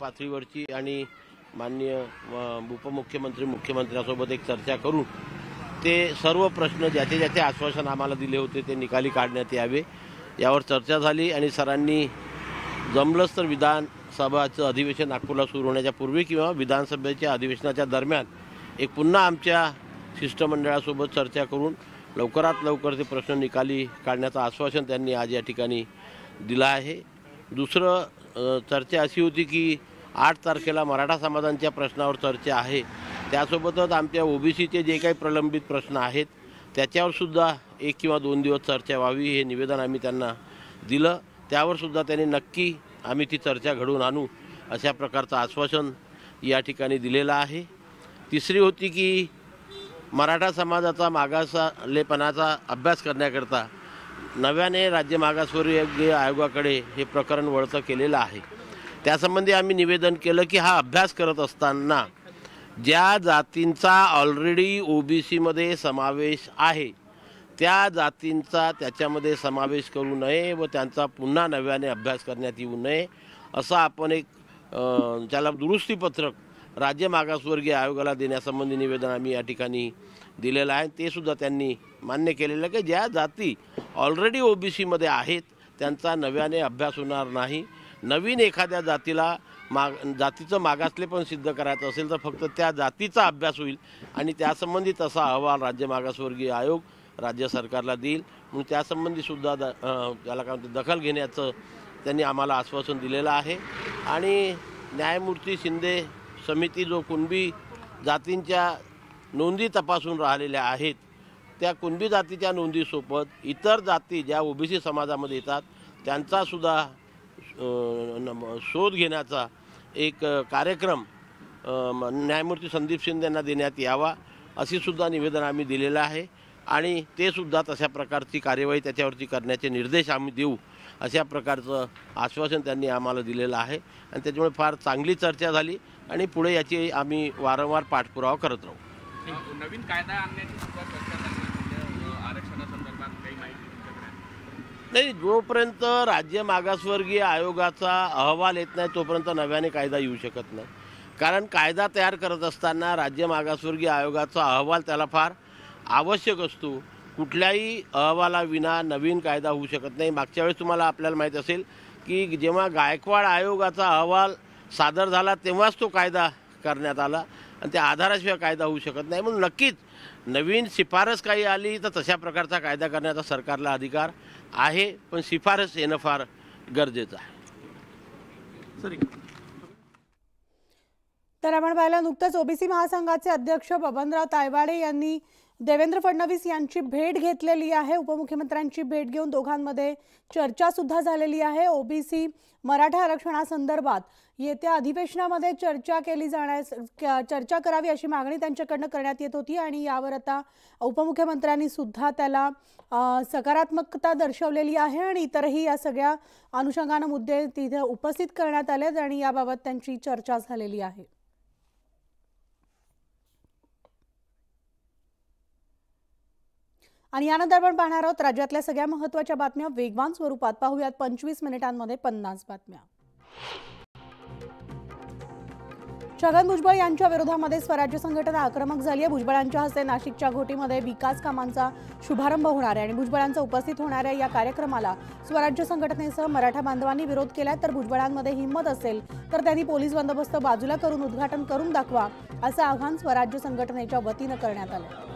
पातळीवरची आणि माननीय उपमुख्यमंत्री मुख्यमंत्र्यांसोबत एक चर्चा करून ते सर्व प्रश्न ज्याचे ज्याचे आश्वासन आम्हाला दिले होते ते निकाली काढण्यात यावे. यावर चर्चा झाली आणि सरांनी जमलंच तर विधानसभाचं अधिवेशन नागपूरला सुरू होण्याच्या पूर्वी किंवा विधानसभेच्या अधिवेशनाच्या दरम्यान एक पुन्हा आमच्या शिष्टमंडळासोबत चर्चा करून लवकरात लवकर ते प्रश्न निकाली काढण्याचं आश्वासन त्यांनी आज या ठिकाणी दिलं आहे. दुसरं चर्चा अशी होती की आठ तारखेला मराठा समाजांच्या प्रश्नावर चर्चा आहे. त्यासोबतच आमच्या ओबीसीचे जे काही प्रलंबित प्रश्न आहेत त्याच्यावरसुद्धा एक किंवा दोन दिवस चर्चा व्हावी हे निवेदन आम्ही त्यांना दिलं. त्यावरसुद्धा त्यांनी नक्की आम्ही ती चर्चा घडवून आणू अशा प्रकारचं आश्वासन या ठिकाणी दिलेलं आहे. तिसरी होती की मराठा समाजाचा मागासलेपणाचा अभ्यास करण्याकरता नव्याने राज्य मागासवर्गीय आयोगाकडे हे प्रकरण वळतं केलेलं आहे. त्यासंबंधी आम्ही निवेदन केलं की हा अभ्यास करत असताना ज्या जातींचा ऑलरेडी ओ बी सीमध्ये समावेश आहे त्या जातींचा त्याच्यामध्ये समावेश करू नये व त्यांचा पुन्हा नव्याने अभ्यास करण्यात येऊ नये असं आपण एक ज्याला दुरुस्तीपत्रक राज्य मागासवर्गीय आयोगाला देण्यासंबंधी निवेदन आम्ही या ठिकाणी दिलेलं आहे. ते सुद्धा त्यांनी मान्य केलेलं आहे की ज्या जाती ऑलरेडी ओबीसीमध्ये आहेत त्यांचा नव्याने अभ्यास होणार नाही. नवीन एखाद्या जातीला माग जातीचं मागासले पण सिद्ध करायचं असेल तर फक्त त्या जातीचा अभ्यास होईल आणि त्यासंबंधी तसा अहवाल राज्य मागासवर्गीय आयोग राज्य सरकारला देईल. म्हणून त्यासंबंधीसुद्धा द त्याला काय म्हणते दखल घेण्याचं त्यांनी आम्हाला आश्वासन दिलेलं आहे. आणि न्यायमूर्ती शिंदे समिती जो कुणबी जातींच्या नोंदी तपासून राहिलेल्या आहेत त्या कुणबी जातीच्या नोंदीसोबत इतर जाती ज्या ओबीसी समाजामध्ये येतात त्यांचासुद्धा न- शोध घेण्याचा एक कार्यक्रम न्यायमूर्ती संदीप शिंदे यांना देण्यात यावा अशी सुद्धा निवेदन आम्ही दिलेलं आहे. आणि ते सुद्धा तशा प्रकारची कार्यवाही त्याच्यावरती करण्याचे निर्देश आम्ही देऊ अशा प्रकारचं आश्वासन त्यांनी आम्हाला दिलेलं आहे. आणि त्याच्यामुळे फार चांगली चर्चा झाली आणि पुढे याची आम्ही वारंवार पाठपुरावा करत राहू. नवीन कायदा म्हणजे? नाही जोपर्यंत राज्य मागासवर्गीय आयोगाचा अहवाल येत नाही तोपर्यंत नव्याने कायदा येऊ शकत नाही. कारण कायदा तयार करत असताना राज्य मागासवर्गीय आयोगाचा अहवाल त्याला फार आवश्यक असतो. कुठल्याही अहवालाविना नवीन कायदा होऊ शकत नाही. मागच्या वेळेस तुम्हाला आपल्याला माहीत असेल की जेव्हा गायकवाड आयोगाचा अहवाल सादर झाला तेव्हाच तो कायदा करण्यात आला आणि त्या आधाराशिवाय कायदा होऊ शकत नाही. म्हणून नक्कीच नवीन शिफारस काही आली तर तशा प्रकारचा कायदा करण्याचा सरकारला अधिकार आहे पण शिफारस येणं फार गरजेचं आहे. तर आपण पाहिलं नुकतंच ओबीसी महासंघाचे अध्यक्ष बबनराव तायवाडे यांनी देवेंद्र फडणवीस यांची भेट घेतलेली आहे. उपमुख्यमंत्र्यांची भेट घेऊन दोघांमध्ये चर्चा सुद्धा झालेली आहे. ओबीसी मराठा आरक्षणासंदर्भात येत्या अधिवेशनामध्ये चर्चा केली जाण्यास क- चर्चा करावी अशी मागणी त्यांच्याकडनं करण्यात येत होती आणि यावर आता उपमुख्यमंत्र्यांनी सुद्धा त्याला सकारात्मकता दर्शवलेली आहे आणि इतरही या सगळ्या अनुषंगानं मुद्दे तिथे उपस्थित करण्यात आलेत आणि याबाबत त्यांची चर्चा झालेली आहे. आणि यानंतर आपण पाहणार आहोत राज्यातल्या सगळ्या महत्त्वाच्या बातम्या वेगवान स्वरूपात. पाहूयात पंचवीस मिनिटांमध्ये पन्नास बातम्या. छगन भुजबळ यांच्या विरोधामध्ये स्वराज्य संघटना आक्रमक झाली आहे. भुजबळांच्या हस्ते नाशिकच्या घोटीमध्ये विकास कामांचा शुभारंभ होणार आहे आणि भुजबळांचा उपस्थित होणाऱ्या या कार्यक्रमाला. स्वराज्य संघटनेसह मराठा बांधवांनी विरोध केलाय. तर भुजबळांमध्ये हिंमत असेल तर त्यांनी पोलीस बंदोबस्त बाजूला करून उद्घाटन करून दाखवा असं आव्हान स्वराज्य संघटनेच्या वतीनं करण्यात आलं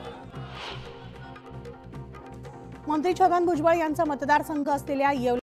मंत्री छगन भुजबळ यांचा मतदारसंघ असलेल्या येवला